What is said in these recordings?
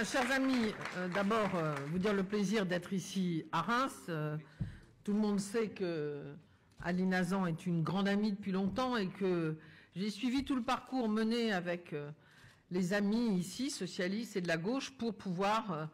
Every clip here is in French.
Chers amis, euh, d'abord, euh, vous dire le plaisir d'être ici à Reims. Euh, tout le monde sait que Aline Nazan est une grande amie depuis longtemps et que j'ai suivi tout le parcours mené avec les amis ici, socialistes et de la gauche, pour pouvoir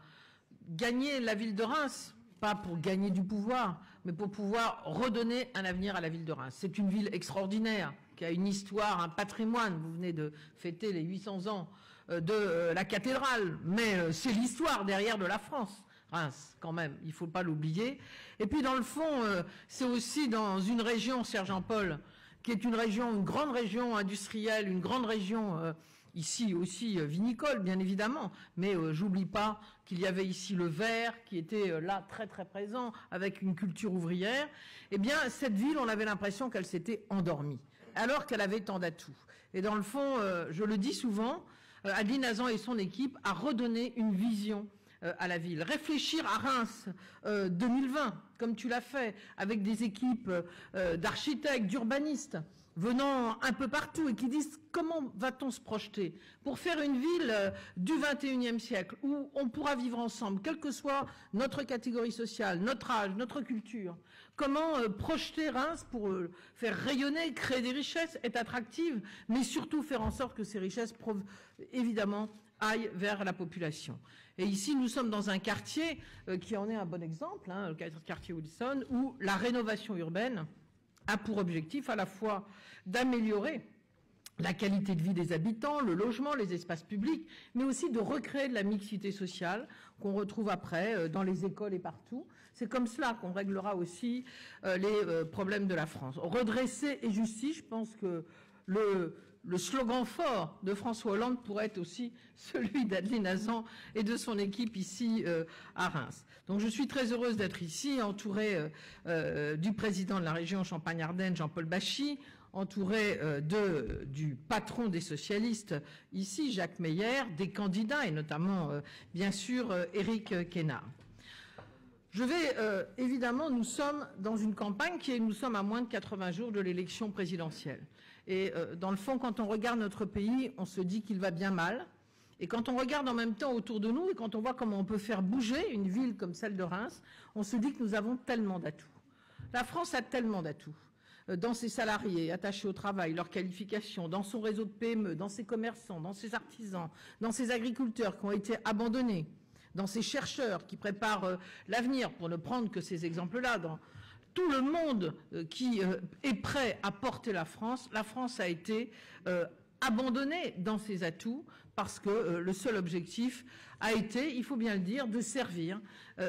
gagner la ville de Reims. Pas pour gagner du pouvoir, mais pour pouvoir redonner un avenir à la ville de Reims. C'est une ville extraordinaire, qui a une histoire, un patrimoine. Vous venez de fêter les 800 ans de euh, la cathédrale, mais euh, c'est l'histoire derrière de la France. Reims, quand même, il ne faut pas l'oublier. Et puis, dans le fond, c'est aussi dans une région, Sergent-Paul, qui est une région, une grande région industrielle, une grande région ici aussi vinicole, bien évidemment, mais j'oublie pas qu'il y avait ici le verre qui était là très très présent avec une culture ouvrière. Eh bien, cette ville, on avait l'impression qu'elle s'était endormie, alors qu'elle avait tant d'atouts. Et dans le fond, je le dis souvent, euh, Adeline Nazan et son équipe à redonner une vision euh, à la ville. Réfléchir à Reims 2020, euh, comme tu l'as fait, avec des équipes d'architectes, d'urbanistes, venant un peu partout et qui disent comment va-t-on se projeter pour faire une ville euh, du 21e siècle où on pourra vivre ensemble, quelle que soit notre catégorie sociale, notre âge, notre culture? Comment euh, projeter Reims pour euh, faire rayonner, créer des richesses, être attractive, mais surtout faire en sorte que ces richesses, évidemment, aillent vers la population? Et ici, nous sommes dans un quartier qui en est un bon exemple, hein, le quartier Wilson, où la rénovation urbaine a pour objectif à la fois d'améliorer la qualité de vie des habitants, le logement, les espaces publics, mais aussi de recréer de la mixité sociale qu'on retrouve après euh, dans les écoles et partout. C'est comme cela qu'on réglera aussi euh, les euh, problèmes de la France. Redresser et justice, je pense que le, slogan fort de François Hollande pourrait être aussi celui d'Adeline Hazan et de son équipe ici euh, à Reims. Donc je suis très heureuse d'être ici, entourée euh, euh, du président de la région Champagne-Ardenne, Jean-Paul Bachy, entourée de, du patron des socialistes ici, Jacques Meyer, des candidats et notamment, bien sûr, Éric Kénard. Je vais, évidemment, nous sommes dans une campagne qui est, nous sommes à moins de 80 jours de l'élection présidentielle. Et euh, dans le fond, quand on regarde notre pays, on se dit qu'il va bien mal. Et quand on regarde en même temps autour de nous et quand on voit comment on peut faire bouger une ville comme celle de Reims, on se dit que nous avons tellement d'atouts. La France a tellement d'atouts euh, dans ses salariés attachés au travail, leur qualification, dans son réseau de PME, dans ses commerçants, dans ses artisans, dans ses agriculteurs qui ont été abandonnés, dans ses chercheurs qui préparent euh, l'avenir, pour ne prendre que ces exemples-là, dans tout le monde euh, qui euh, est prêt à porter la France, la France a été euh, abandonnée dans ses atouts parce que le seul objectif a été, il faut bien le dire, de servir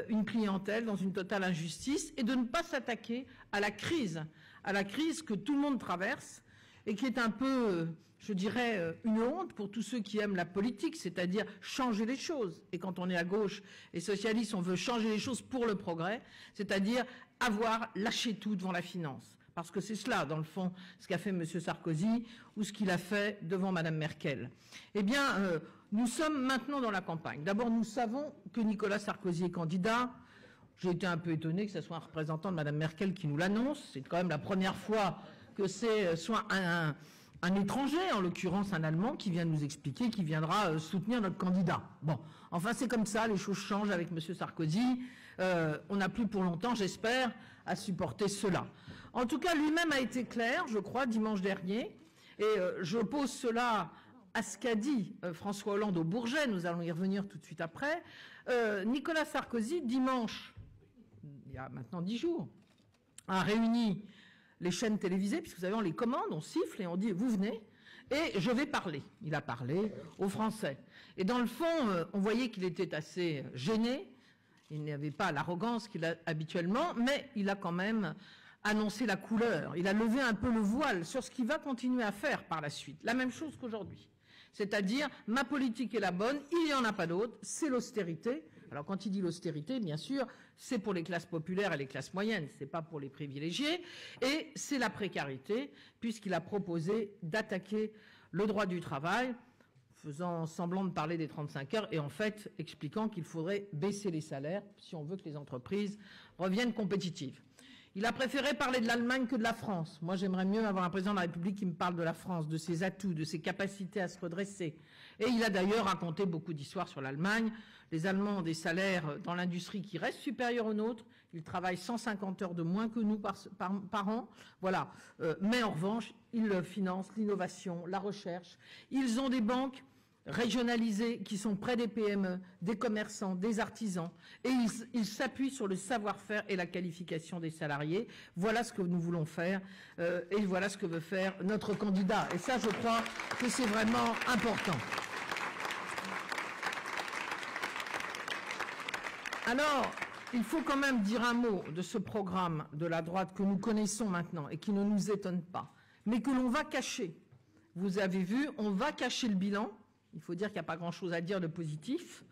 une clientèle dans une totale injustice et de ne pas s'attaquer à la crise, à la crise que tout le monde traverse et qui est un peu, je dirais, une honte pour tous ceux qui aiment la politique, c'est-à-dire changer les choses. Et quand on est à gauche et socialiste, on veut changer les choses pour le progrès, c'est-à-dire avoir lâché tout devant la finance. Parce que c'est cela, dans le fond, ce qu'a fait M. Sarkozy ou ce qu'il a fait devant Mme Merkel. Eh bien, euh, nous sommes maintenant dans la campagne. D'abord, nous savons que Nicolas Sarkozy est candidat. J'ai été un peu étonné que ce soit un représentant de Mme Merkel qui nous l'annonce. C'est quand même la première fois que c'est euh, soit un un étranger, en l'occurrence un Allemand, qui vient nous expliquer, qui viendra euh, soutenir notre candidat. Bon, enfin c'est comme ça, les choses changent avec M. Sarkozy. Euh, on n'a plus pour longtemps, j'espère, à supporter cela. En tout cas, lui-même a été clair, je crois, dimanche dernier, et euh, je pose cela à ce qu'a dit François Hollande au Bourget, nous allons y revenir tout de suite après. Nicolas Sarkozy, dimanche, il y a maintenant dix jours, a réuni les chaînes télévisées, puisque vous savez, on les commande, on siffle et on dit vous venez, et je vais parler. Il a parlé aux Français. Et dans le fond, euh, on voyait qu'il était assez gêné. Il n'avait pas l'arrogance qu'il a habituellement, mais il a quand même annoncé la couleur. Il a levé un peu le voile sur ce qu'il va continuer à faire par la suite. La même chose qu'aujourd'hui. C'est-à-dire, ma politique est la bonne, il n'y en a pas d'autre, c'est l'austérité. Alors quand il dit l'austérité, bien sûr, c'est pour les classes populaires et les classes moyennes, c'est pas pour les privilégiés, et c'est la précarité, puisqu'il a proposé d'attaquer le droit du travail, faisant semblant de parler des 35 heures et en fait expliquant qu'il faudrait baisser les salaires si on veut que les entreprises reviennent compétitives. Il a préféré parler de l'Allemagne que de la France. Moi, j'aimerais mieux avoir un président de la République qui me parle de la France, de ses atouts, de ses capacités à se redresser. Et il a d'ailleurs raconté beaucoup d'histoires sur l'Allemagne. Les Allemands ont des salaires dans l'industrie qui restent supérieurs aux nôtres. Ils travaillent 150 heures de moins que nous par, an. Voilà. Euh, mais en revanche, ils financent l'innovation, la recherche. Ils ont des banques régionalisés qui sont près des PME, des commerçants, des artisans, et ils s'appuient sur le savoir-faire et la qualification des salariés. Voilà ce que nous voulons faire, euh, et voilà ce que veut faire notre candidat. Et ça, je crois que c'est vraiment important. Alors, il faut quand même dire un mot de ce programme de la droite que nous connaissons maintenant et qui ne nous étonne pas, mais que l'on va cacher. Vous avez vu, on va cacher le bilan, il faut dire qu'il n'y a pas grand-chose à dire de positif.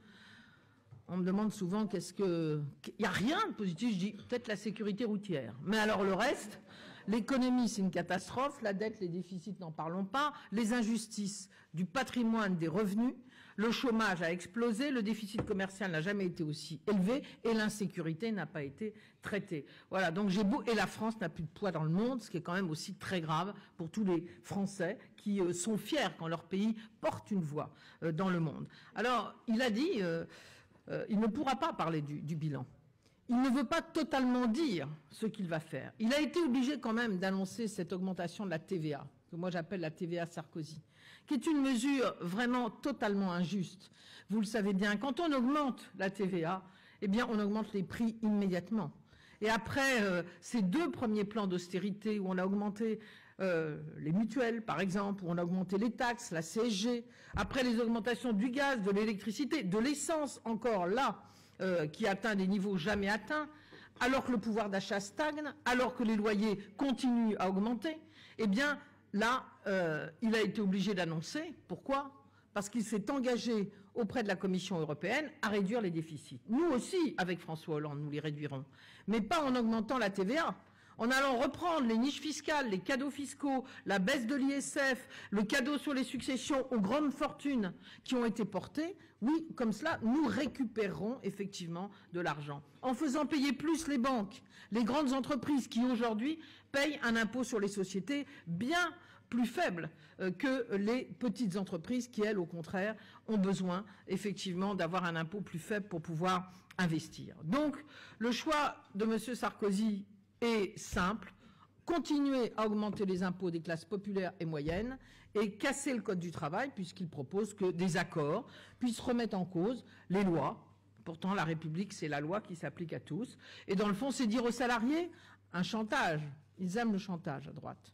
On me demande souvent qu'est-ce que... Il n'y a rien de positif, je dis peut-être la sécurité routière. Mais alors le reste, l'économie c'est une catastrophe, la dette, les déficits, n'en parlons pas, les injustices du patrimoine, des revenus, le chômage a explosé, le déficit commercial n'a jamais été aussi élevé et l'insécurité n'a pas été traitée. Voilà, donc j'ai beau... Et la France n'a plus de poids dans le monde, ce qui est quand même aussi très grave pour tous les Français qui euh, sont fiers quand leur pays porte une voix euh, dans le monde. Alors, il a dit, euh, il ne pourra pas parler du bilan il ne veut pas totalement dire ce qu'il va faire. Il a été obligé quand même d'annoncer cette augmentation de la TVA, que moi j'appelle la TVA Sarkozy qui est une mesure vraiment totalement injuste. Vous le savez bien, quand on augmente la TVA, eh bien, on augmente les prix immédiatement. Et après euh, ces deux premiers plans d'austérité où on a augmenté euh, les mutuelles, par exemple, où on a augmenté les taxes, la CSG, après les augmentations du gaz, de l'électricité, de l'essence encore là, euh, qui atteint des niveaux jamais atteints, alors que le pouvoir d'achat stagne, alors que les loyers continuent à augmenter, eh bien, Là, euh, il a été obligé d'annoncer. Pourquoi? Parce qu'il s'est engagé auprès de la Commission européenne à réduire les déficits. Nous aussi, avec François Hollande, nous les réduirons. Mais pas en augmentant la TVA, en allant reprendre les niches fiscales, les cadeaux fiscaux, la baisse de l'ISF, le cadeau sur les successions aux grandes fortunes qui ont été portées, oui, comme cela, nous récupérerons effectivement de l'argent. En faisant payer plus les banques, les grandes entreprises qui aujourd'hui payent un impôt sur les sociétés bien plus faible euh, que les petites entreprises qui, elles, au contraire, ont besoin effectivement d'avoir un impôt plus faible pour pouvoir investir. Donc, le choix de M. Sarkozy est simple. Continuer à augmenter les impôts des classes populaires et moyennes et casser le code du travail puisqu'il propose que des accords puissent remettre en cause les lois. Pourtant, la République, c'est la loi qui s'applique à tous. Et dans le fond, c'est dire aux salariés un chantage. Ils aiment le chantage à droite.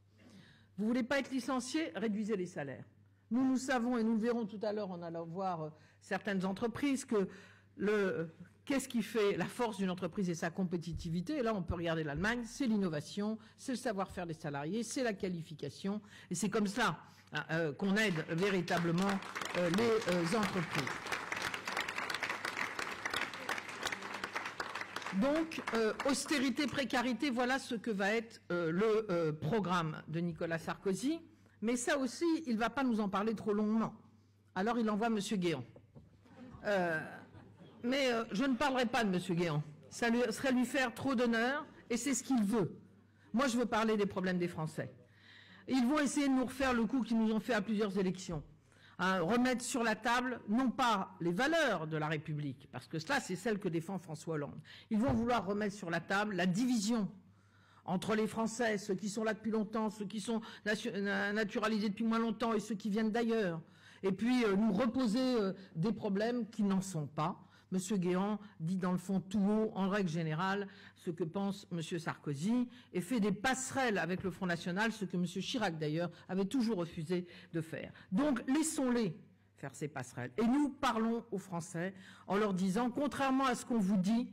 Vous voulez pas être licencié Réduisez les salaires. Nous, nous savons, et nous le verrons tout à l'heure en allant voir euh, certaines entreprises, que le, Qu'est-ce qui fait la force d'une entreprise et sa compétitivité? Et là, on peut regarder l'Allemagne, c'est l'innovation, c'est le savoir-faire des salariés, c'est la qualification, et c'est comme ça hein, euh, qu'on aide véritablement euh, les entreprises. Donc, euh, austérité, précarité, voilà ce que va être euh, le euh, programme de Nicolas Sarkozy. Mais ça aussi, il ne va pas nous en parler trop longuement. Alors, il envoie M. Guéant. Mais je ne parlerai pas de M. Guéant. Ça serait lui faire trop d'honneur, et c'est ce qu'il veut. Moi, je veux parler des problèmes des Français. Ils vont essayer de nous refaire le coup qu'ils nous ont fait à plusieurs élections. Hein, remettre sur la table, non pas les valeurs de la République, parce que cela, c'est celle que défend François Hollande. Ils vont vouloir remettre sur la table la division entre les Français, ceux qui sont là depuis longtemps, ceux qui sont naturalisés depuis moins longtemps et ceux qui viennent d'ailleurs. Et puis euh, nous reposer euh, des problèmes qui n'en sont pas. M. Guéant dit dans le fond tout haut, en règle générale, ce que pense M. Sarkozy et fait des passerelles avec le Front National, ce que M. Chirac d'ailleurs avait toujours refusé de faire. Donc laissons-les faire ces passerelles. Et nous parlons aux Français en leur disant, contrairement à ce qu'on vous dit,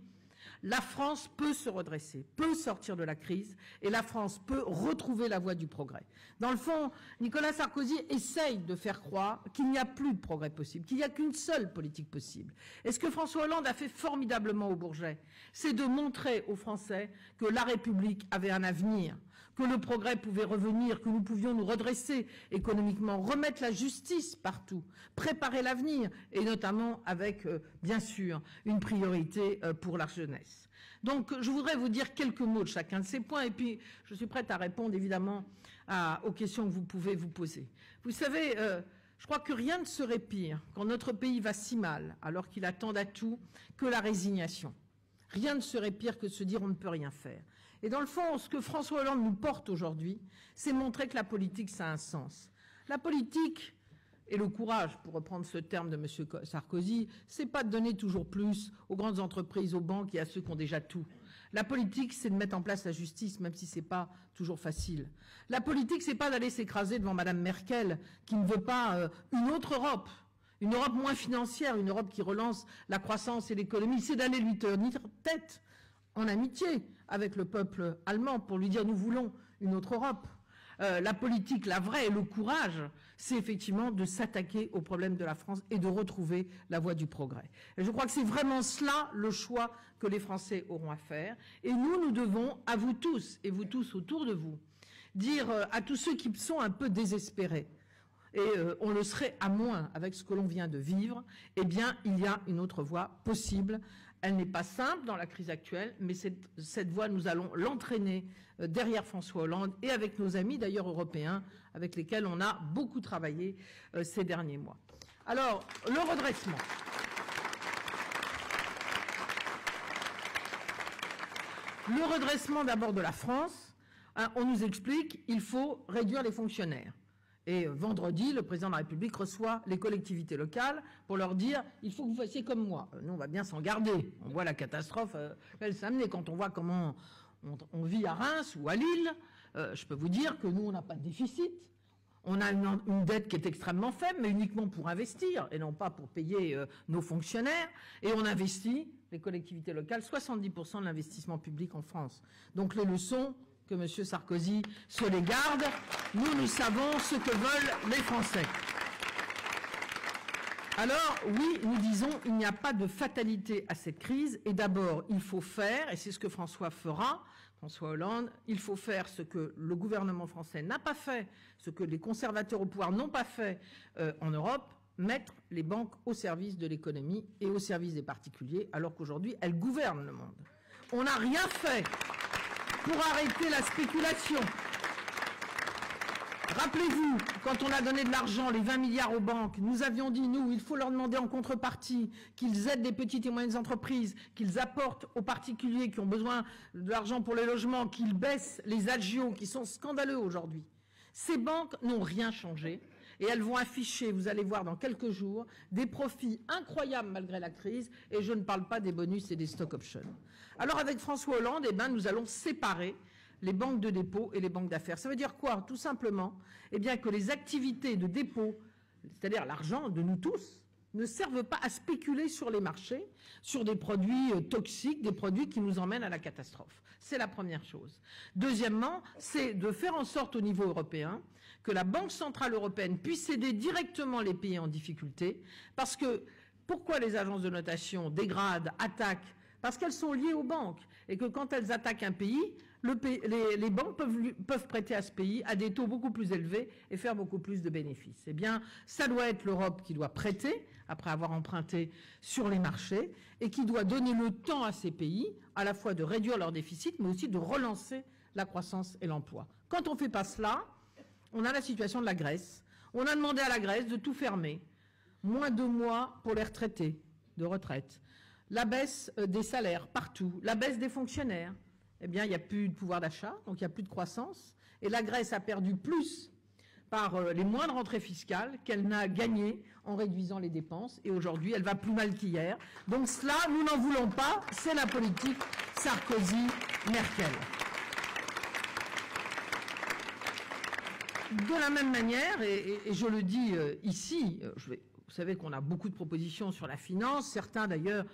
la France peut se redresser, peut sortir de la crise, et la France peut retrouver la voie du progrès. Dans le fond, Nicolas Sarkozy essaye de faire croire qu'il n'y a plus de progrès possible, qu'il n'y a qu'une seule politique possible. Et ce que François Hollande a fait formidablement au Bourget, c'est de montrer aux Français que la République avait un avenir, que le progrès pouvait revenir, que nous pouvions nous redresser économiquement, remettre la justice partout, préparer l'avenir, et notamment avec, euh, bien sûr, une priorité euh, pour la jeunesse. Donc, je voudrais vous dire quelques mots de chacun de ces points, et puis je suis prête à répondre évidemment aux questions que vous pouvez vous poser. Vous savez, euh, je crois que rien ne serait pire quand notre pays va si mal, alors qu'il attend à tout, que la résignation. Rien ne serait pire que de se dire on ne peut rien faire. Et dans le fond, ce que François Hollande nous porte aujourd'hui, c'est montrer que la politique, ça a un sens. La politique, et le courage, pour reprendre ce terme de M. Sarkozy, c'est pas de donner toujours plus aux grandes entreprises, aux banques et à ceux qui ont déjà tout. La politique, c'est de mettre en place la justice, même si c'est pas toujours facile. La politique, c'est pas d'aller s'écraser devant Mme Merkel, qui ne veut pas euh, une autre Europe, une Europe moins financière, une Europe qui relance la croissance et l'économie. C'est d'aller lui tenir tête en amitié avec le peuple allemand pour lui dire nous voulons une autre Europe. Euh, la politique, la vraie et le courage, c'est effectivement de s'attaquer aux problèmes de la France et de retrouver la voie du progrès. Je crois que c'est vraiment cela le choix que les Français auront à faire. Et nous, nous devons, à vous tous et vous tous autour de vous, dire euh, à tous ceux qui sont un peu désespérés, et euh, on le serait à moins avec ce que l'on vient de vivre, eh bien, il y a une autre voie possible elle n'est pas simple dans la crise actuelle, mais cette, voie, nous allons l'entraîner euh, derrière François Hollande et avec nos amis d'ailleurs européens, avec lesquels on a beaucoup travaillé euh, ces derniers mois. Alors, le redressement. Le redressement d'abord de la France, hein, on nous explique qu'il faut réduire les fonctionnaires. Et vendredi, le président de la République reçoit les collectivités locales pour leur dire il faut que vous fassiez comme moi. Euh, nous, on va bien s'en garder. On voit la catastrophe, euh, elle s'amener quand on voit comment on, vit à Reims ou à Lille. Euh, je peux vous dire que nous, on n'a pas de déficit. On a une, dette qui est extrêmement faible, mais uniquement pour investir et non pas pour payer nos fonctionnaires. Et on investit, les collectivités locales, 70% de l'investissement public en France. Donc les leçons, que M. Sarkozy se les garde. Nous, nous savons ce que veulent les Français. Alors, oui, nous disons, il n'y a pas de fatalité à cette crise. Et d'abord, il faut faire, et c'est ce que François fera, François Hollande, il faut faire ce que le gouvernement français n'a pas fait, ce que les conservateurs au pouvoir n'ont pas fait euh, en Europe, mettre les banques au service de l'économie et au service des particuliers, alors qu'aujourd'hui, elles gouvernent le monde. On n'a rien fait pour arrêter la spéculation. Rappelez-vous, quand on a donné de l'argent, les 20 milliards aux banques, nous avions dit, nous, il faut leur demander en contrepartie qu'ils aident les petites et moyennes entreprises, qu'ils apportent aux particuliers qui ont besoin de l'argent pour les logements, qu'ils baissent les agios qui sont scandaleux aujourd'hui. Ces banques n'ont rien changé et elles vont afficher, vous allez voir dans quelques jours, des profits incroyables malgré la crise, et je ne parle pas des bonus et des stock options. Alors avec François Hollande, eh ben, nous allons séparer les banques de dépôt et les banques d'affaires. Ça veut dire quoi? Tout simplement eh bien, que les activités de dépôt, c'est-à-dire l'argent de nous tous, ne servent pas à spéculer sur les marchés, sur des produits euh, toxiques, des produits qui nous emmènent à la catastrophe. C'est la première chose. Deuxièmement, c'est de faire en sorte au niveau européen que la Banque centrale européenne puisse aider directement les pays en difficulté, parce que pourquoi les agences de notation dégradent, attaquent? Parce qu'elles sont liées aux banques, et que quand elles attaquent un pays, les, banques peuvent, prêter à ce pays à des taux beaucoup plus élevés et faire beaucoup plus de bénéfices. Eh bien, ça doit être l'Europe qui doit prêter, après avoir emprunté sur les marchés, et qui doit donner le temps à ces pays, à la fois de réduire leur déficit, mais aussi de relancer la croissance et l'emploi. Quand on ne fait pas cela, on a la situation de la Grèce. On a demandé à la Grèce de tout fermer. Moins de mois pour les retraités de retraite. La baisse euh, des salaires partout. La baisse des fonctionnaires. Eh bien, il n'y a plus de pouvoir d'achat, donc il n'y a plus de croissance. Et la Grèce a perdu plus par euh, les moindres rentrées fiscales qu'elle n'a gagné en réduisant les dépenses. Et aujourd'hui, elle va plus mal qu'hier. Donc cela, nous n'en voulons pas. C'est la politique Sarkozy-Merkel. De la même manière, et, je le dis euh, ici, euh, vous savez qu'on a beaucoup de propositions sur la finance, certains d'ailleurs,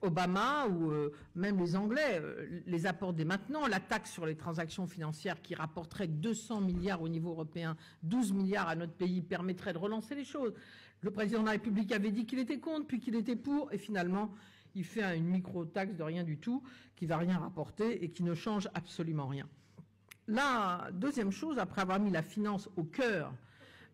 Obama ou euh, même les Anglais les apportent dès maintenant. La taxe sur les transactions financières qui rapporterait 200 milliards au niveau européen, 12 milliards à notre pays, permettrait de relancer les choses. Le président de la République avait dit qu'il était contre, puis qu'il était pour, et finalement, il fait une micro-taxe de rien du tout, qui va rien rapporter et qui ne change absolument rien. La deuxième chose, après avoir mis la finance au cœur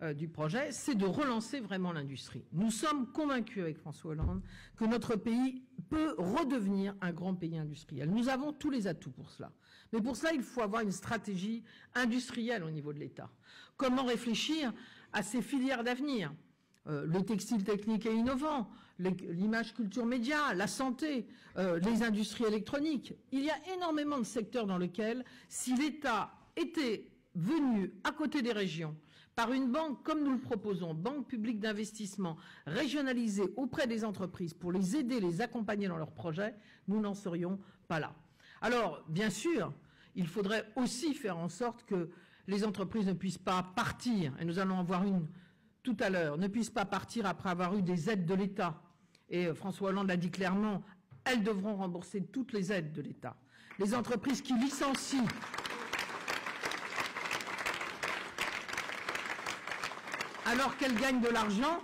euh, du projet, c'est de relancer vraiment l'industrie. Nous sommes convaincus avec François Hollande que notre pays peut redevenir un grand pays industriel. Nous avons tous les atouts pour cela. Mais pour cela, il faut avoir une stratégie industrielle au niveau de l'État. Comment réfléchir à ces filières d'avenir? Euh, le textile technique et innovant, l'image culture média, la santé, euh, les industries électroniques. Il y a énormément de secteurs dans lesquels, si l'État était venu à côté des régions, par une banque comme nous le proposons, banque publique d'investissement, régionalisée auprès des entreprises pour les aider, les accompagner dans leurs projets, nous n'en serions pas là. Alors, bien sûr, il faudrait aussi faire en sorte que les entreprises ne puissent pas partir, et nous allons en voir une tout à l'heure, ne puissent pas partir après avoir eu des aides de l'État. Et euh, François Hollande l'a dit clairement, elles devront rembourser toutes les aides de l'État. Les entreprises qui licencient alors qu'elles gagnent de l'argent,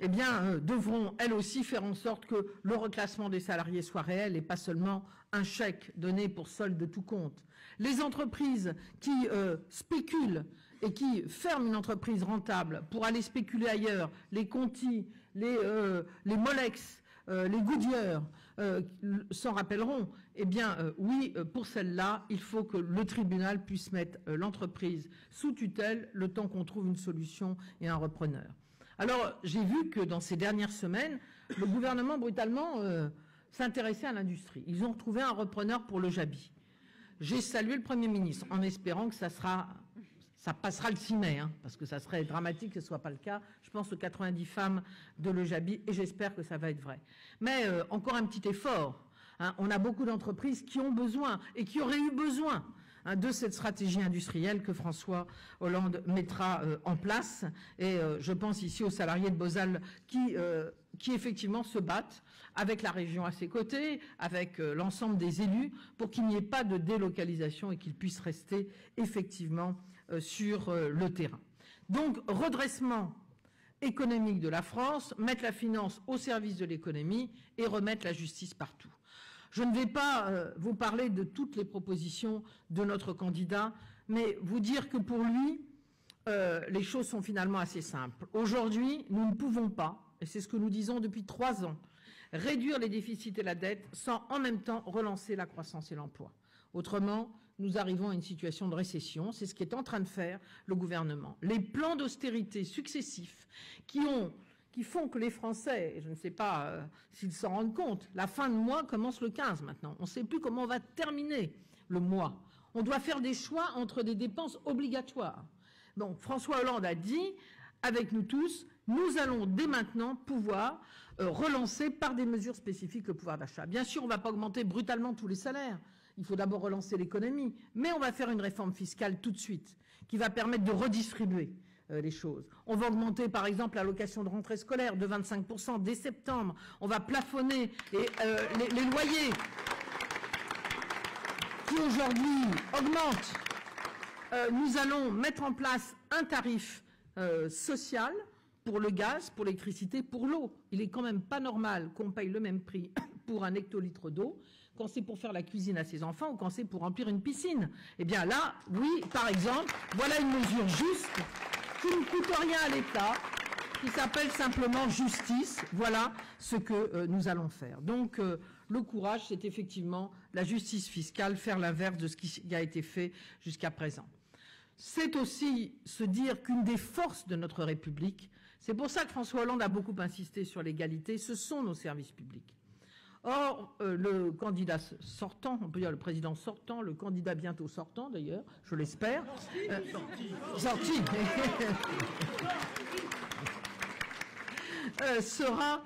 eh bien, euh, devront elles aussi faire en sorte que le reclassement des salariés soit réel et pas seulement un chèque donné pour solde de tout compte. Les entreprises qui euh, spéculent et qui ferment une entreprise rentable pour aller spéculer ailleurs, les Conti, les, euh, les Molex, les Goodyear, s'en rappelleront. Eh bien, oui, pour celle-là, il faut que le tribunal puisse mettre l'entreprise sous tutelle le temps qu'on trouve une solution et un repreneur. Alors, j'ai vu que dans ces dernières semaines, le gouvernement brutalement euh, s'intéressait à l'industrie. Ils ont retrouvé un repreneur pour le Jabi. J'ai salué le Premier ministre en espérant que ça sera ça passera le 6 mai, hein, parce que ça serait dramatique que ce ne soit pas le cas. Je pense aux 90 femmes de Le Jabi, et j'espère que ça va être vrai. Mais euh, encore un petit effort. Hein. on a beaucoup d'entreprises qui ont besoin et qui auraient eu besoin Hein, de cette stratégie industrielle que François Hollande mettra euh, en place. Et euh, je pense ici aux salariés de Bozal qui effectivement se battent avec la région à ses côtés, avec l'ensemble des élus, pour qu'il n'y ait pas de délocalisation et qu'ils puissent rester effectivement sur le terrain. Donc, redressement économique de la France, mettre la finance au service de l'économie et remettre la justice partout. Je ne vais pas euh, vous parler de toutes les propositions de notre candidat, mais vous dire que pour lui, euh, les choses sont finalement assez simples. Aujourd'hui, nous ne pouvons pas, et c'est ce que nous disons depuis trois ans, réduire les déficits et la dette sans en même temps relancer la croissance et l'emploi. Autrement, nous arrivons à une situation de récession. C'est ce qu'est en train de faire le gouvernement. Les plans d'austérité successifs qui qui font que les Français, je ne sais pas euh, s'ils s'en rendent compte, la fin de mois commence le 15 maintenant. On ne sait plus comment on va terminer le mois. On doit faire des choix entre des dépenses obligatoires. Donc François Hollande a dit, avec nous tous, nous allons dès maintenant pouvoir euh, relancer par des mesures spécifiques le pouvoir d'achat. Bien sûr, on ne va pas augmenter brutalement tous les salaires. Il faut d'abord relancer l'économie. Mais on va faire une réforme fiscale tout de suite qui va permettre de redistribuer. Euh, les choses. On va augmenter par exemple l'allocation de rentrée scolaire de 25% dès septembre. On va plafonner euh, les, loyers qui aujourd'hui augmentent. Euh, nous allons mettre en place un tarif social pour le gaz, pour l'électricité, pour l'eau. Il est quand même pas normal qu'on paye le même prix pour un hectolitre d'eau quand c'est pour faire la cuisine à ses enfants ou quand c'est pour remplir une piscine. Eh bien là, oui, par exemple, voilà une mesure juste qui ne coûte rien à l'État, qui s'appelle simplement justice. Voilà ce que euh, nous allons faire. Donc, euh, le courage, c'est effectivement la justice fiscale, faire l'inverse de ce qui a été fait jusqu'à présent. C'est aussi se dire qu'une des forces de notre République, c'est pour ça que François Hollande a beaucoup insisté sur l'égalité, ce sont nos services publics. Or, euh, le candidat sortant, on peut dire le président sortant, le candidat bientôt sortant d'ailleurs, je l'espère, euh, sorti, euh, sera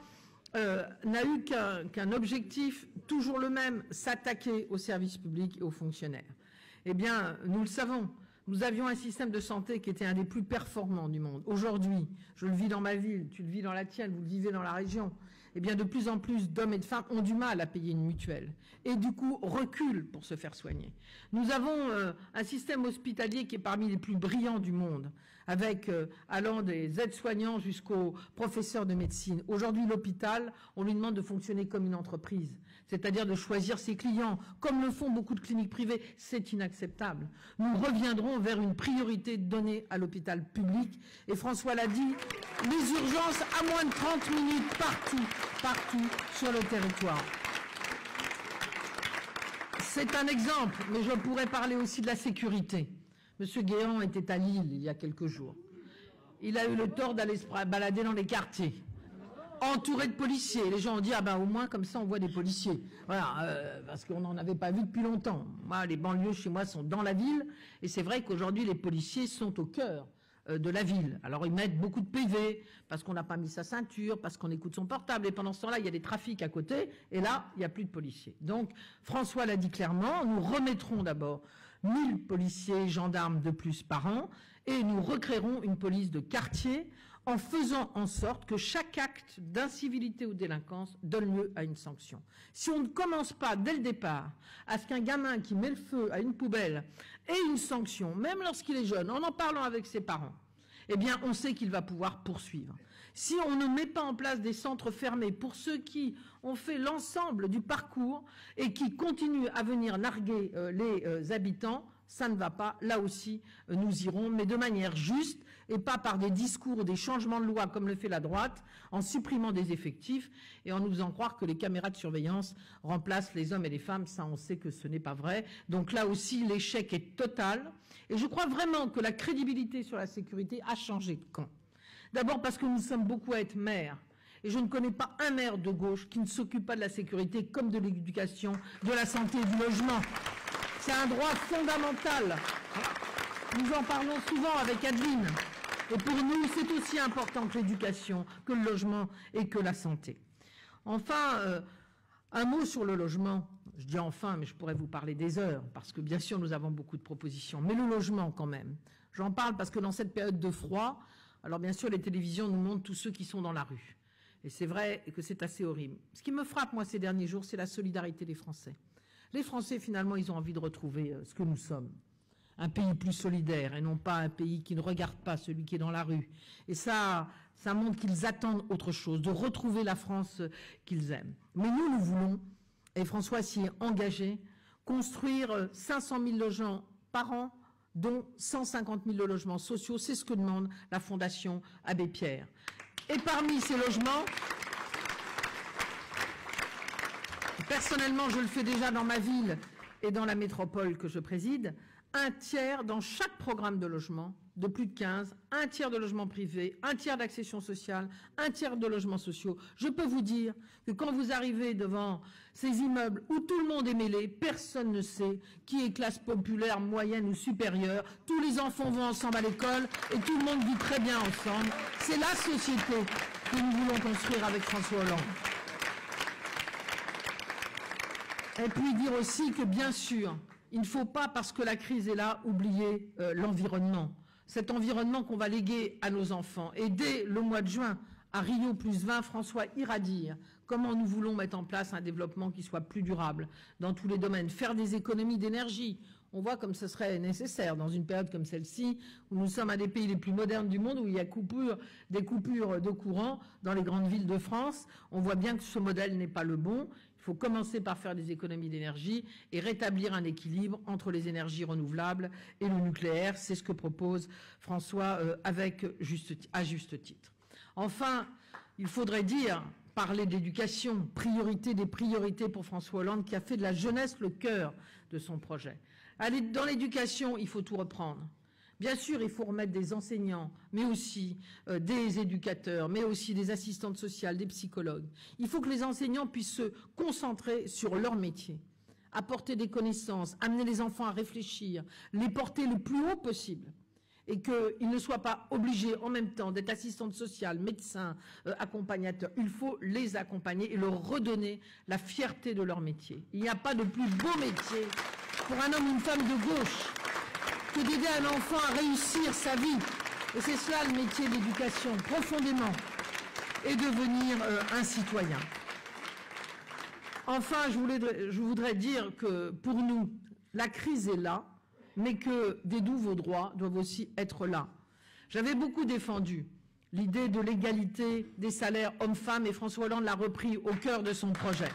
n'a eu qu'un objectif toujours le même, s'attaquer aux services publics et aux fonctionnaires. Eh bien, nous le savons. Nous avions un système de santé qui était un des plus performants du monde. Aujourd'hui, je le vis dans ma ville, tu le vis dans la tienne, vous le vivez dans la région eh bien de plus en plus d'hommes et de femmes ont du mal à payer une mutuelle et du coup reculent pour se faire soigner. Nous avons euh, un système hospitalier qui est parmi les plus brillants du monde, avec euh, allant des aides-soignants jusqu'aux professeurs de médecine. Aujourd'hui, l'hôpital, on lui demande de fonctionner comme une entreprise c'est-à-dire de choisir ses clients, comme le font beaucoup de cliniques privées, c'est inacceptable. Nous reviendrons vers une priorité donnée à l'hôpital public. Et François l'a dit, les urgences à moins de 30 minutes partout, partout sur le territoire. C'est un exemple, mais je pourrais parler aussi de la sécurité. Monsieur Guéant était à Lille il y a quelques jours. Il a eu le tort d'aller se balader dans les quartiers entouré de policiers. Les gens ont dit ah ben au moins comme ça on voit des policiers. Voilà, euh, parce qu'on n'en avait pas vu depuis longtemps. Moi, les banlieues chez moi sont dans la ville et c'est vrai qu'aujourd'hui les policiers sont au cœur euh, de la ville. Alors ils mettent beaucoup de PV parce qu'on n'a pas mis sa ceinture, parce qu'on écoute son portable et pendant ce temps-là il y a des trafics à côté et là il n'y a plus de policiers. Donc François l'a dit clairement, nous remettrons d'abord 1000 policiers gendarmes de plus par an et nous recréerons une police de quartier en faisant en sorte que chaque acte d'incivilité ou de délinquance donne lieu à une sanction. Si on ne commence pas dès le départ à ce qu'un gamin qui met le feu à une poubelle ait une sanction, même lorsqu'il est jeune, en en parlant avec ses parents, eh bien on sait qu'il va pouvoir poursuivre. Si on ne met pas en place des centres fermés pour ceux qui ont fait l'ensemble du parcours et qui continuent à venir narguer euh, les euh, habitants, ça ne va pas. Là aussi, euh, nous irons, mais de manière juste et pas par des discours ou des changements de loi comme le fait la droite, en supprimant des effectifs et en nous faisant croire que les caméras de surveillance remplacent les hommes et les femmes. Ça, on sait que ce n'est pas vrai. Donc là aussi, l'échec est total. Et je crois vraiment que la crédibilité sur la sécurité a changé de camp. D'abord parce que nous sommes beaucoup à être maires. Et je ne connais pas un maire de gauche qui ne s'occupe pas de la sécurité comme de l'éducation, de la santé et du logement. C'est un droit fondamental. Nous en parlons souvent avec Adeline. Et pour nous, c'est aussi important que l'éducation, que le logement et que la santé. Enfin, euh, un mot sur le logement. Je dis enfin, mais je pourrais vous parler des heures, parce que bien sûr, nous avons beaucoup de propositions. Mais le logement, quand même. J'en parle parce que dans cette période de froid, alors bien sûr, les télévisions nous montrent tous ceux qui sont dans la rue. Et c'est vrai que c'est assez horrible. Ce qui me frappe, moi, ces derniers jours, c'est la solidarité des Français. Les Français, finalement, ils ont envie de retrouver euh, ce que nous sommes un pays plus solidaire et non pas un pays qui ne regarde pas celui qui est dans la rue. Et ça, ça montre qu'ils attendent autre chose, de retrouver la France qu'ils aiment. Mais nous, nous voulons, et François s'y est engagé, construire 500 000 logements par an, dont 150 000 logements sociaux. C'est ce que demande la Fondation Abbé Pierre. Et parmi ces logements, personnellement, je le fais déjà dans ma ville et dans la métropole que je préside, un tiers dans chaque programme de logement de plus de 15, un tiers de logements privés, un tiers d'accession sociale, un tiers de logements sociaux. Je peux vous dire que quand vous arrivez devant ces immeubles où tout le monde est mêlé, personne ne sait qui est classe populaire, moyenne ou supérieure. Tous les enfants vont ensemble à l'école et tout le monde vit très bien ensemble. C'est la société que nous voulons construire avec François Hollande. Et puis dire aussi que bien sûr, il ne faut pas, parce que la crise est là, oublier euh, l'environnement. Cet environnement qu'on va léguer à nos enfants. Et dès le mois de juin, à Rio plus 20, François ira dire comment nous voulons mettre en place un développement qui soit plus durable dans tous les domaines, faire des économies d'énergie. On voit comme ce serait nécessaire dans une période comme celle-ci, où nous sommes un des pays les plus modernes du monde, où il y a des coupures de courant dans les grandes villes de France. On voit bien que ce modèle n'est pas le bon. Il faut commencer par faire des économies d'énergie et rétablir un équilibre entre les énergies renouvelables et le nucléaire. C'est ce que propose François euh, avec à juste titre. Enfin, il faudrait dire, parler d'éducation, priorité des priorités pour François Hollande, qui a fait de la jeunesse le cœur de son projet. dans l'éducation, il faut tout reprendre. Bien sûr, il faut remettre des enseignants, mais aussi euh, des éducateurs, mais aussi des assistantes sociales, des psychologues. Il faut que les enseignants puissent se concentrer sur leur métier, apporter des connaissances, amener les enfants à réfléchir, les porter le plus haut possible et qu'ils ne soient pas obligés en même temps d'être assistantes sociales, médecins, euh, accompagnateurs. Il faut les accompagner et leur redonner la fierté de leur métier. Il n'y a pas de plus beau métier pour un homme ou une femme de gauche que d'aider un enfant à réussir sa vie. Et c'est cela le métier d'éducation, profondément. et devenir euh, un citoyen. Enfin, je, je voudrais dire que pour nous, la crise est là, mais que des nouveaux droits doivent aussi être là. J'avais beaucoup défendu l'idée de l'égalité des salaires hommes-femmes et François Hollande l'a repris au cœur de son projet.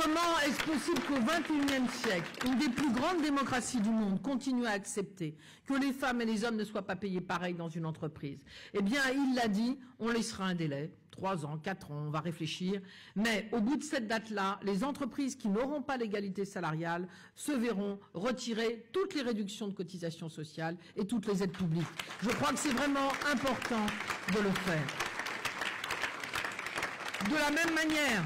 Comment est-ce possible qu'au XXIe siècle, une des plus grandes démocraties du monde continue à accepter que les femmes et les hommes ne soient pas payés pareil dans une entreprise? Eh bien, il l'a dit, on laissera un délai, trois ans, quatre ans, on va réfléchir. Mais au bout de cette date-là, les entreprises qui n'auront pas l'égalité salariale se verront retirer toutes les réductions de cotisations sociales et toutes les aides publiques. Je crois que c'est vraiment important de le faire. De la même manière,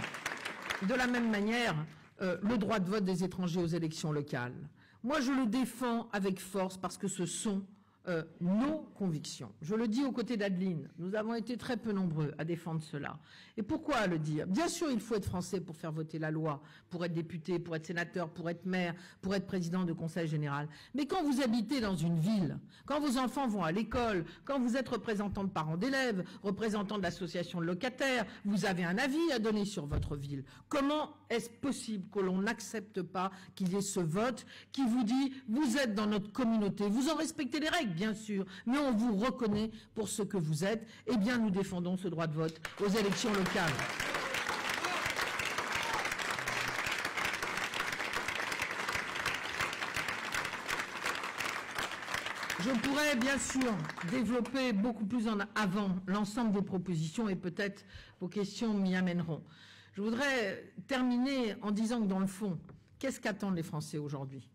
de la même manière, euh, le droit de vote des étrangers aux élections locales. Moi, je le défends avec force parce que ce sont euh, nos convictions. Je le dis aux côtés d'Adeline, nous avons été très peu nombreux à défendre cela. Et pourquoi le dire? Bien sûr, il faut être français pour faire voter la loi, pour être député, pour être sénateur, pour être maire, pour être président de conseil général. Mais quand vous habitez dans une ville, quand vos enfants vont à l'école, quand vous êtes représentant de parents d'élèves, représentant de l'association de locataires, vous avez un avis à donner sur votre ville. Comment est-ce possible que l'on n'accepte pas qu'il y ait ce vote qui vous dit vous êtes dans notre communauté, vous en respectez les règles? Bien sûr, mais on vous reconnaît pour ce que vous êtes, eh bien nous défendons ce droit de vote aux élections locales. Je pourrais bien sûr développer beaucoup plus en avant l'ensemble des propositions et peut-être vos questions m'y amèneront. Je voudrais terminer en disant que dans le fond, qu'est-ce qu'attendent les Français aujourd'hui?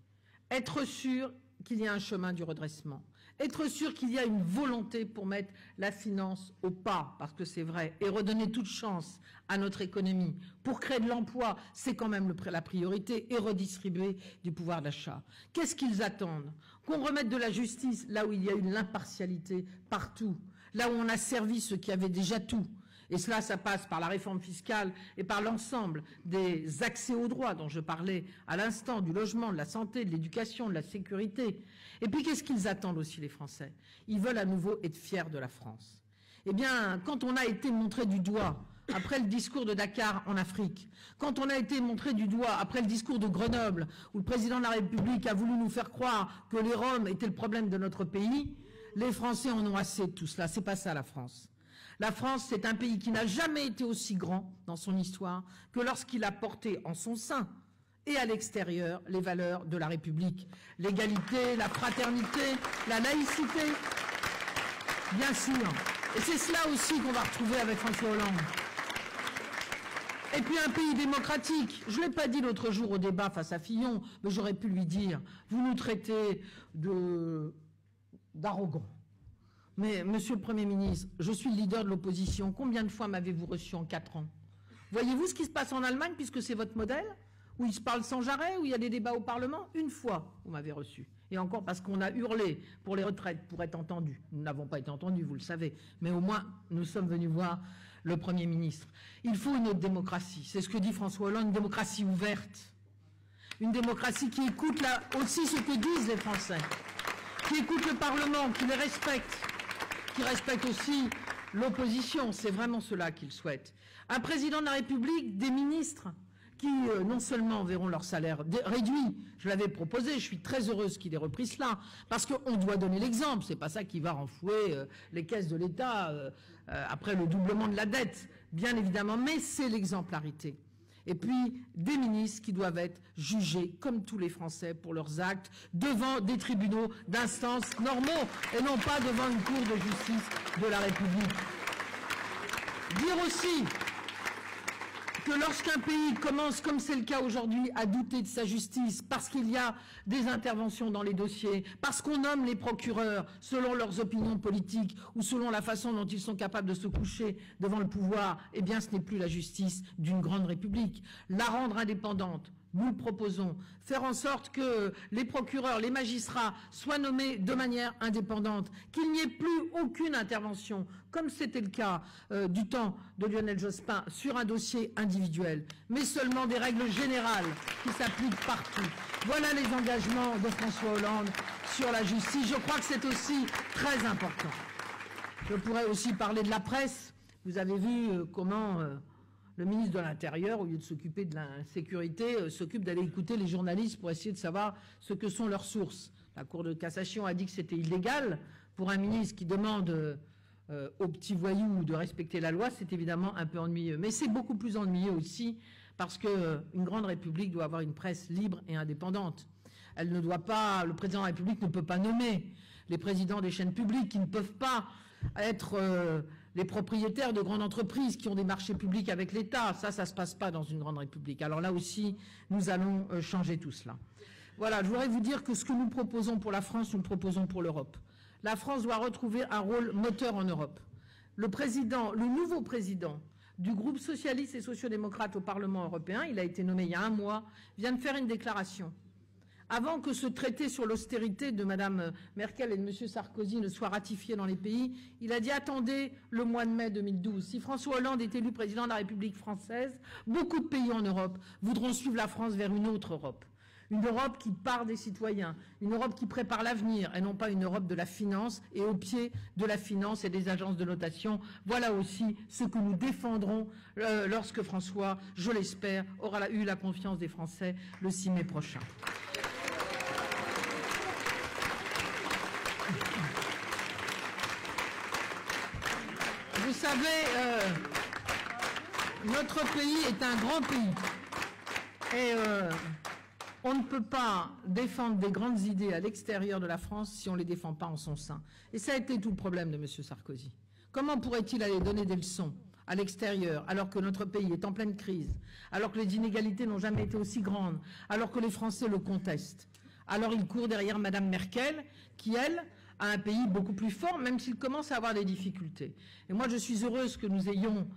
Être sûr qu'il y a un chemin du redressement, être sûr qu'il y a une volonté pour mettre la finance au pas, parce que c'est vrai, et redonner toute chance à notre économie, pour créer de l'emploi, c'est quand même la priorité, et redistribuer du pouvoir d'achat. Qu'est-ce qu'ils attendent? Qu'on remette de la justice là où il y a eu l'impartialité partout, là où on a servi ceux qui avaient déjà tout, et cela, ça passe par la réforme fiscale et par l'ensemble des accès aux droits dont je parlais à l'instant, du logement, de la santé, de l'éducation, de la sécurité. Et puis, qu'est-ce qu'ils attendent aussi, les Français? Ils veulent à nouveau être fiers de la France. Eh bien, quand on a été montré du doigt après le discours de Dakar en Afrique, quand on a été montré du doigt après le discours de Grenoble, où le président de la République a voulu nous faire croire que les Roms étaient le problème de notre pays, les Français en ont assez de tout cela. C'est pas ça la France. La France, c'est un pays qui n'a jamais été aussi grand dans son histoire que lorsqu'il a porté en son sein et à l'extérieur les valeurs de la République. L'égalité, la fraternité, la laïcité, bien sûr. Et c'est cela aussi qu'on va retrouver avec François Hollande. Et puis un pays démocratique. Je ne l'ai pas dit l'autre jour au débat face à Fillon, mais j'aurais pu lui dire, vous nous traitez d'arrogants. Mais, monsieur le Premier ministre, je suis le leader de l'opposition. Combien de fois m'avez-vous reçu en quatre ans? Voyez-vous ce qui se passe en Allemagne, puisque c'est votre modèle? Où ils se parlent sans arrêt, où il y a des débats au Parlement? Une fois, vous m'avez reçu. Et encore parce qu'on a hurlé pour les retraites, pour être entendus. Nous n'avons pas été entendus, vous le savez. Mais au moins, nous sommes venus voir le Premier ministre. Il faut une autre démocratie. C'est ce que dit François Hollande, une démocratie ouverte. Une démocratie qui écoute là aussi ce que disent les Français. Qui écoute le Parlement, qui les respecte qui respecte aussi l'opposition. C'est vraiment cela qu'ils souhaitent. Un président de la République, des ministres qui euh, non seulement verront leur salaire réduit, je l'avais proposé, je suis très heureuse qu'il ait repris cela, parce qu'on doit donner l'exemple, c'est pas ça qui va renflouer euh, les caisses de l'État euh, après le doublement de la dette, bien évidemment, mais c'est l'exemplarité et puis des ministres qui doivent être jugés, comme tous les Français, pour leurs actes, devant des tribunaux d'instance normaux, et non pas devant une cour de justice de la République. Dire aussi que lorsqu'un pays commence, comme c'est le cas aujourd'hui, à douter de sa justice, parce qu'il y a des interventions dans les dossiers, parce qu'on nomme les procureurs selon leurs opinions politiques ou selon la façon dont ils sont capables de se coucher devant le pouvoir, eh bien ce n'est plus la justice d'une grande république. La rendre indépendante, nous proposons, faire en sorte que les procureurs, les magistrats soient nommés de manière indépendante, qu'il n'y ait plus aucune intervention, comme c'était le cas euh, du temps de Lionel Jospin, sur un dossier individuel, mais seulement des règles générales qui s'appliquent partout. Voilà les engagements de François Hollande sur la justice. Je crois que c'est aussi très important. Je pourrais aussi parler de la presse. Vous avez vu euh, comment euh, le ministre de l'Intérieur, au lieu de s'occuper de la sécurité, euh, s'occupe d'aller écouter les journalistes pour essayer de savoir ce que sont leurs sources. La Cour de cassation a dit que c'était illégal pour un ministre qui demande aux petits voyous de respecter la loi. C'est évidemment un peu ennuyeux. Mais c'est beaucoup plus ennuyeux aussi parce qu'une grande république doit avoir une presse libre et indépendante. Elle ne doit pas, le président de la République ne peut pas nommer les présidents des chaînes publiques qui ne peuvent pas être euh, les propriétaires de grandes entreprises qui ont des marchés publics avec l'État. Ça, ça ne se passe pas dans une grande république. Alors là aussi, nous allons euh, changer tout cela. Voilà, je voudrais vous dire que ce que nous proposons pour la France, nous le proposons pour l'Europe. La France doit retrouver un rôle moteur en Europe. Le président, le nouveau président du groupe socialiste et sociodémocrate au Parlement européen, il a été nommé il y a un mois, vient de faire une déclaration avant que ce traité sur l'austérité de Mme Merkel et de M. Sarkozy ne soit ratifié dans les pays, il a dit attendez le mois de mai 2012. Si François Hollande est élu président de la République française, beaucoup de pays en Europe voudront suivre la France vers une autre Europe. Une Europe qui part des citoyens, une Europe qui prépare l'avenir et non pas une Europe de la finance et au pied de la finance et des agences de notation. Voilà aussi ce que nous défendrons euh, lorsque François, je l'espère, aura eu la confiance des Français le 6 mai prochain. Savez, euh, notre pays est un grand pays. Et euh, on ne peut pas défendre des grandes idées à l'extérieur de la France si on ne les défend pas en son sein. Et ça a été tout le problème de M. Sarkozy. Comment pourrait-il aller donner des leçons à l'extérieur, alors que notre pays est en pleine crise, alors que les inégalités n'ont jamais été aussi grandes, alors que les Français le contestent? Alors il court derrière Mme Merkel, qui, elle, à un pays beaucoup plus fort, même s'il commence à avoir des difficultés. Et moi, je suis heureuse que nous ayons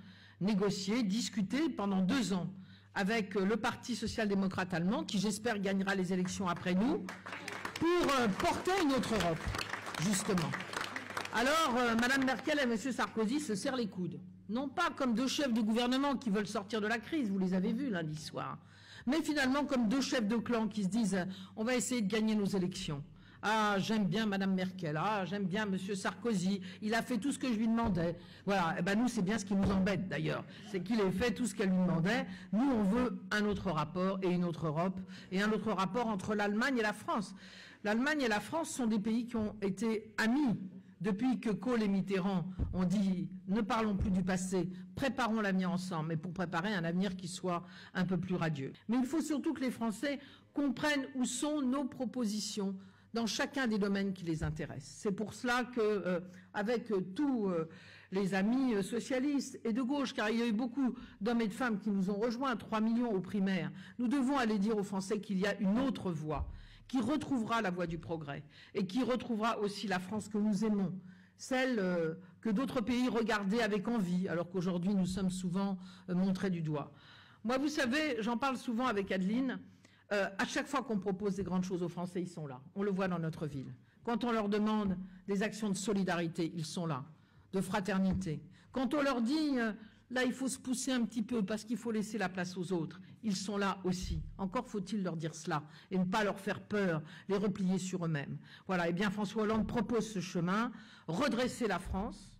négocié, discuté pendant deux ans avec euh, le Parti social-démocrate allemand, qui j'espère gagnera les élections après nous, pour euh, porter une autre Europe, justement. Alors, euh, Mme Merkel et M. Sarkozy se serrent les coudes. Non pas comme deux chefs de gouvernement qui veulent sortir de la crise, vous les avez vus lundi soir, mais finalement comme deux chefs de clan qui se disent on va essayer de gagner nos élections. Ah, j'aime bien Madame Merkel. Ah, j'aime bien Monsieur Sarkozy. Il a fait tout ce que je lui demandais. Voilà. Eh ben nous, c'est bien ce qui nous embête d'ailleurs, c'est qu'il ait fait tout ce qu'elle lui demandait. Nous, on veut un autre rapport et une autre Europe et un autre rapport entre l'Allemagne et la France. L'Allemagne et la France sont des pays qui ont été amis depuis que Kohl et Mitterrand ont dit ne parlons plus du passé, préparons l'avenir ensemble, mais pour préparer un avenir qui soit un peu plus radieux. Mais il faut surtout que les Français comprennent où sont nos propositions dans chacun des domaines qui les intéressent. C'est pour cela que, euh, avec euh, tous euh, les amis socialistes et de gauche, car il y a eu beaucoup d'hommes et de femmes qui nous ont rejoints, 3 millions aux primaires, nous devons aller dire aux Français qu'il y a une autre voie, qui retrouvera la voie du progrès et qui retrouvera aussi la France que nous aimons, celle que d'autres pays regardaient avec envie, alors qu'aujourd'hui nous sommes souvent montrés du doigt. Moi, vous savez, j'en parle souvent avec Adeline, euh, à chaque fois qu'on propose des grandes choses aux Français, ils sont là. On le voit dans notre ville. Quand on leur demande des actions de solidarité, ils sont là, de fraternité. Quand on leur dit, euh, là, il faut se pousser un petit peu parce qu'il faut laisser la place aux autres, ils sont là aussi. Encore faut-il leur dire cela et ne pas leur faire peur, les replier sur eux-mêmes. Voilà, et eh bien François Hollande propose ce chemin, redresser la France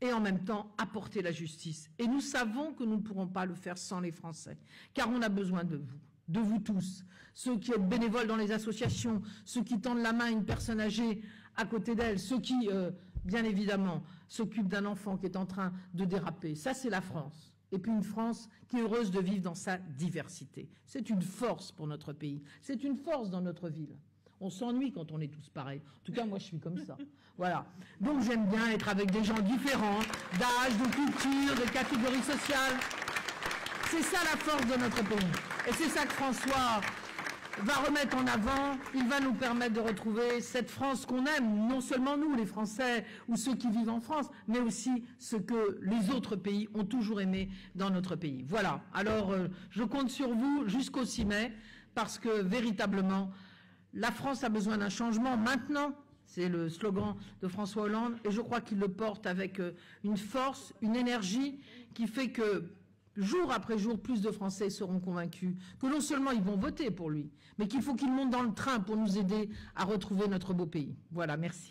et en même temps apporter la justice. Et nous savons que nous ne pourrons pas le faire sans les Français, car on a besoin de vous de vous tous, ceux qui êtes bénévoles dans les associations, ceux qui tendent la main à une personne âgée à côté d'elle, ceux qui, euh, bien évidemment, s'occupent d'un enfant qui est en train de déraper. Ça, c'est la France. Et puis une France qui est heureuse de vivre dans sa diversité. C'est une force pour notre pays. C'est une force dans notre ville. On s'ennuie quand on est tous pareils. En tout cas, moi, je suis comme ça. Voilà. Donc, j'aime bien être avec des gens différents, d'âge, de culture, de catégorie sociale. C'est ça la force de notre pays. Et c'est ça que François va remettre en avant. Il va nous permettre de retrouver cette France qu'on aime, non seulement nous, les Français, ou ceux qui vivent en France, mais aussi ce que les autres pays ont toujours aimé dans notre pays. Voilà. Alors, euh, je compte sur vous jusqu'au 6 mai, parce que véritablement, la France a besoin d'un changement maintenant. C'est le slogan de François Hollande, et je crois qu'il le porte avec euh, une force, une énergie qui fait que jour après jour, plus de Français seront convaincus que non seulement ils vont voter pour lui, mais qu'il faut qu'ils montent dans le train pour nous aider à retrouver notre beau pays. Voilà, merci.